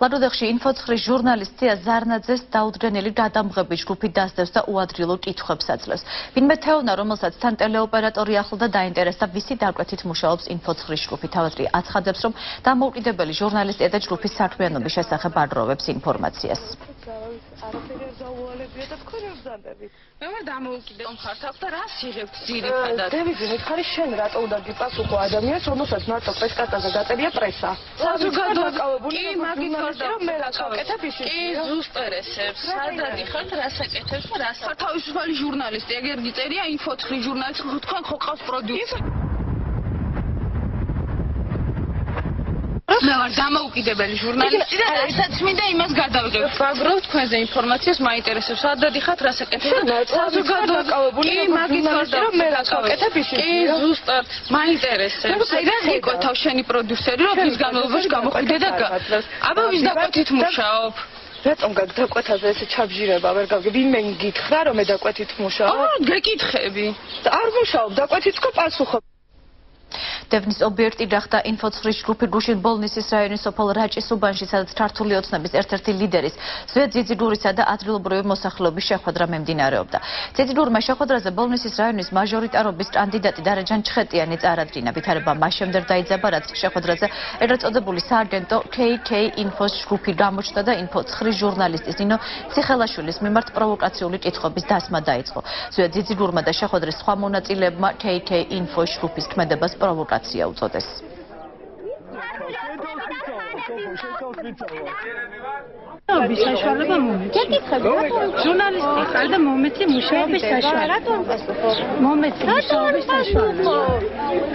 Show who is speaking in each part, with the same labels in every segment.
Speaker 1: ლადოდეხში ინფოცხრის ჟურნალისტი ზარნაძეს დაუდრენელი გადამღების ჯგუფი დასდევს და უადრილო კითხვებს აძლევს. ვინმე თეონა, რომელსაც თან ტელეოპერატორი ახლდა დაინტერესდა, ვისი დაკვეთით მუშაობს ინფოცხრის ჯგუფი. თავადრი აცხადებს, რომ დამოუკიდებელი ჟურნალისტია და ჯგუფის საქმიანობის შესახებ ადროვებს ინფორმაციას.
Speaker 2: დაუალებია და თქვენ არ ბრძანდებით.
Speaker 3: მე ვარ დამოუკიდებელი მხარდახ და რა სიღებთ ძირითადად?
Speaker 2: დევიდი, მე ხარი შენ რატო უნდა გიპასუხო ადამიანს, რომელსაც მარტო პრესკატაზე გაწერია პრესა?
Speaker 3: საზოგადოებრივი კი მაგით ვარ და
Speaker 2: მე რა საკეთებ ისე?
Speaker 3: კი ზუსტერესებს. სადად იხართ რა საკეთებს და რა თავისუფალი ჟურნალისტი, ეგერ გიწერია ინფოცხრი ჟურნალისტი, თქვენ ხო ყავს პროდიუსერი? მე ვარ დამოუკიდებელი ჟურნალისტი და რასაც მინდა იმას გადავიღებ. ბაგროვ თქვენზე ინფორმაციას მაინტერესებს. სადად იხართ რა საკეთებ?
Speaker 2: საზოგადოებრივი კი მაგით ვარ და მე რა საკეთებ ისე?
Speaker 3: კი ზუსტად მაინტერესებს. აი რა გიკვეთავ შენი პროდიუსერი რომ ის განმავლობაში გამოხვიდე და აბა ვის დაკვეთით მუშაობ?
Speaker 2: რატომ გაგდაკვეთაზე ესე ჩაბჟირება ვერ გავიგე ვინმე გითხრა რომ მე დაკვეთით მუშაობ?
Speaker 3: აა გეკითხები.
Speaker 2: არ მუშაობ, დაკვეთით თქო პასუხობ.
Speaker 1: დევნის ობიექტი გახდა ინფოცხრის ჯგუფი გუშინ ბოლნისის რაიონის სოფელ რაჭის უბანში, სადაც ქართული ოცნების ერთ-ერთი ლიდერის ზვედ ძიძიგურისა და ადრილობრივი მოსახლეობის შეხვედრა მიმდინარეობდა. ძიძიგურმა შეხვედრაზე ბოლნისის რაიონის მაჟორიტარობის კანდიდატი დარეჯან ჩხეტიანი წარადგინა. ვითარება მას შემდეგ დაიძაბა, რაც შეხვედრაზე ერთ წოდებული სააგენტო KK ინფოს ჯგუფი გამოჩნდა და ინფოცხრის ჟურნალისტის ნინო ციხელაშვილის მიმართ პროვოკაციული კითხვების დასმა დაიწყო. ზვედ ძიძიგურმა და შეხვედრის სხვა მონაწილეებმა KK ინფოს ჯგუფის ქმედებას პროვოკაცია უწოდეს.
Speaker 4: მუშაობის საშუალება მომეცი.
Speaker 5: გეკითხები, რატომ
Speaker 4: ჟურნალისტი ხარ და მომეცი მუშაობის საშუალება.
Speaker 5: რატომ
Speaker 4: მომეცი მუშაობის საშუალება.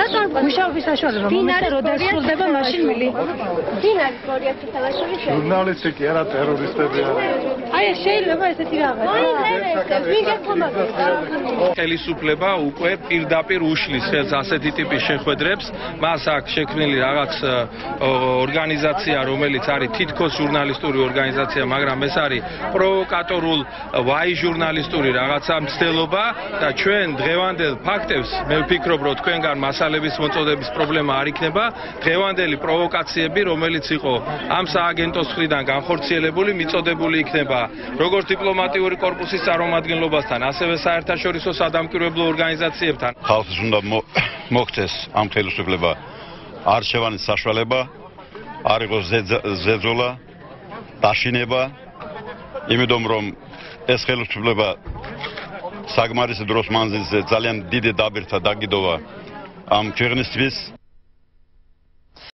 Speaker 5: რატომ
Speaker 4: მუშაობის საშუალება მომეცი რო დასრულდება მაშინ მილი.
Speaker 5: ვინ არის გორია ციხალაშვილი?
Speaker 6: ჟურნალისტი კი არა ტერორისტები არიან.
Speaker 4: აი შეიძლება ესეთი რაღაც.
Speaker 5: აი ტერორისტები, ვინ გეთხოვნა?
Speaker 7: ხელისუფლება უკვე პირდაპირ უშლის ეს ასეთი ტიპის შეხვედრებს. მას აქვს შექმნილი რაღაც ორგანიზაცია, რომელიც არის თითქოს ჟურნალისტური ორგანიზაცია, მაგრამ ეს არის პროვოკატორულ ვაი ჟურნალისტური რაღაცა მცდელობა და ჩვენ დღევანდელ ფაქტებს მე ვფიქრობ, რომ თქვენგან მასალების მოწოდების პრობლემა არ იქნება. დღევანდელი პროვოკაციები, რომელიც იყო ამ სააგენტოს მხრიდან განხორციელებული, მიწოდებული იქნება როგორც დიპლომატიური корпуსის წარმომადგენლობასთან, ასევე საერთაშორისო სადამკვირვებლო ორგანიზაციებთან.
Speaker 8: ხალხს უნდა მოხდეს ამ ხელისუფლება არ შევანის საშუალება, არ იყოს ზეძოლა, დაშინება, იმიტომ რომ ეს ხელისუფლება საგმარის დროს მანძილზე ძალიან დიდი დაბერთა დაგიდოვა ამ ქვეყნისთვის